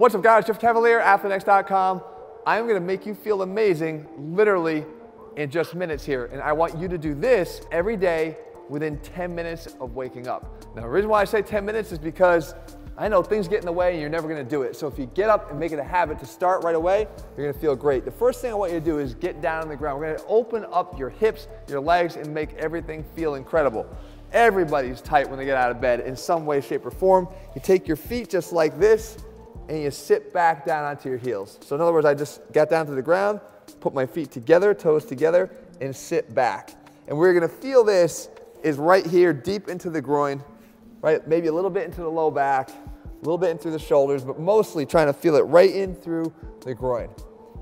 What's up guys, Jeff Cavaliere, AthleanX.com. I'm gonna make you feel amazing literally in just minutes here. And I want you to do this every day within 10 minutes of waking up. Now the reason why I say 10 minutes is because I know things get in the way and you're never gonna do it. So if you get up and make it a habit to start right away, you're gonna feel great. The first thing I want you to do is get down on the ground. We're gonna open up your hips, your legs, and make everything feel incredible. Everybody's tight when they get out of bed in some way, shape, or form. You take your feet just like this, and you sit back down onto your heels. So in other words, I just got down to the ground, put my feet together, toes together, and sit back. And we're gonna feel this is right here, deep into the groin, right? Maybe a little bit into the low back, a little bit into the shoulders, but mostly trying to feel it right in through the groin.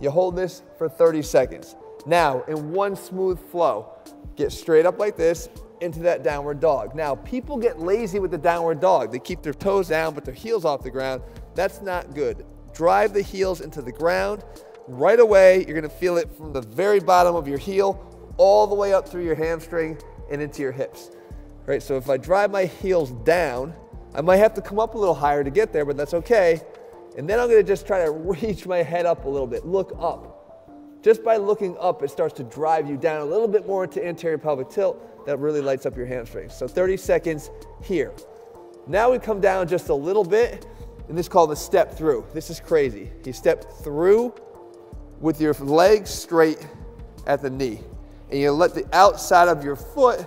You hold this for 30 seconds. Now, in one smooth flow, get straight up like this into that downward dog. Now, people get lazy with the downward dog. They keep their toes down, but their heels off the ground. That's not good. Drive the heels into the ground. Right away, you're gonna feel it from the very bottom of your heel all the way up through your hamstring and into your hips. Right, so if I drive my heels down, I might have to come up a little higher to get there, but that's okay. And then I'm gonna just try to reach my head up a little bit, look up. Just by looking up, it starts to drive you down a little bit more into anterior pelvic tilt. That really lights up your hamstrings. So 30 seconds here. Now we come down just a little bit and this is called the step through. This is crazy. You step through with your legs straight at the knee. And you let the outside of your foot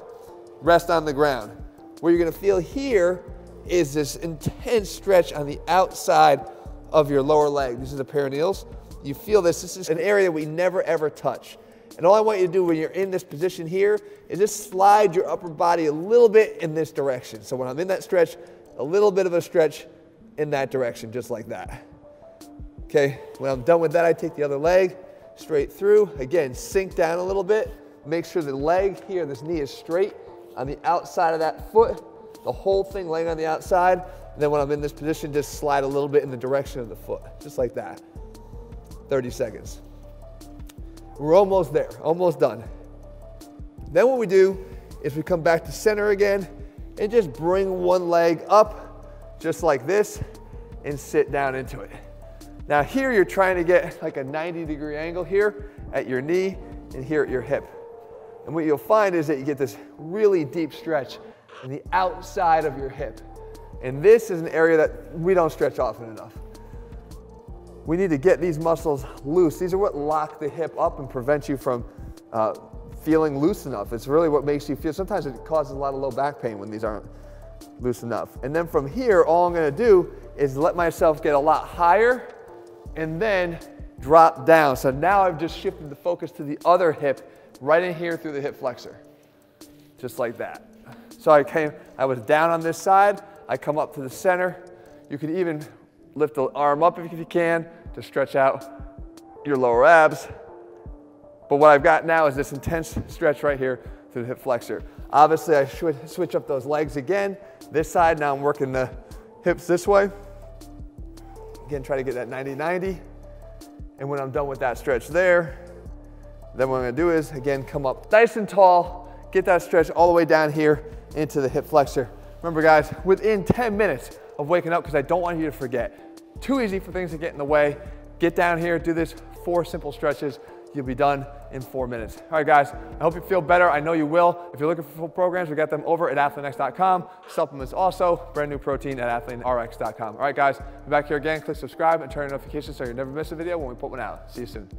rest on the ground. What you're gonna feel here is this intense stretch on the outside of your lower leg. This is the peroneals. You feel this. This is an area we never ever touch. And all I want you to do when you're in this position here is just slide your upper body a little bit in this direction. So when I'm in that stretch, a little bit of a stretch in that direction, just like that. Okay, when I'm done with that, I take the other leg straight through. Again, sink down a little bit. Make sure the leg here, this knee is straight on the outside of that foot, the whole thing laying on the outside. And then when I'm in this position, just slide a little bit in the direction of the foot, just like that. 30 seconds. We're almost there, almost done. Then what we do is we come back to center again and just bring one leg up just like this, and sit down into it. Now here you're trying to get like a 90 degree angle here at your knee and here at your hip. And what you'll find is that you get this really deep stretch in the outside of your hip. And this is an area that we don't stretch often enough. We need to get these muscles loose. These are what lock the hip up and prevent you from uh, feeling loose enough. It's really what makes you feel, sometimes it causes a lot of low back pain when these aren't loose enough. And then from here, all I'm gonna do is let myself get a lot higher and then drop down. So now I've just shifted the focus to the other hip, right in here through the hip flexor, just like that. So I came, I was down on this side, I come up to the center. You can even lift the arm up if you can to stretch out your lower abs. But what I've got now is this intense stretch right here through the hip flexor. Obviously, I should switch up those legs again. This side, now I'm working the hips this way. Again, try to get that 90-90. And when I'm done with that stretch there, then what I'm gonna do is, again, come up nice and tall, get that stretch all the way down here into the hip flexor. Remember guys, within 10 minutes of waking up, because I don't want you to forget, too easy for things to get in the way, get down here, do this four simple stretches, You'll be done in four minutes. All right, guys, I hope you feel better. I know you will. If you're looking for full programs, we got them over at athleanx.com. Supplements also, brand new protein at athleanrx.com. All right, guys, be back here again. Click subscribe and turn on notifications so you never miss a video when we put one out. See you soon.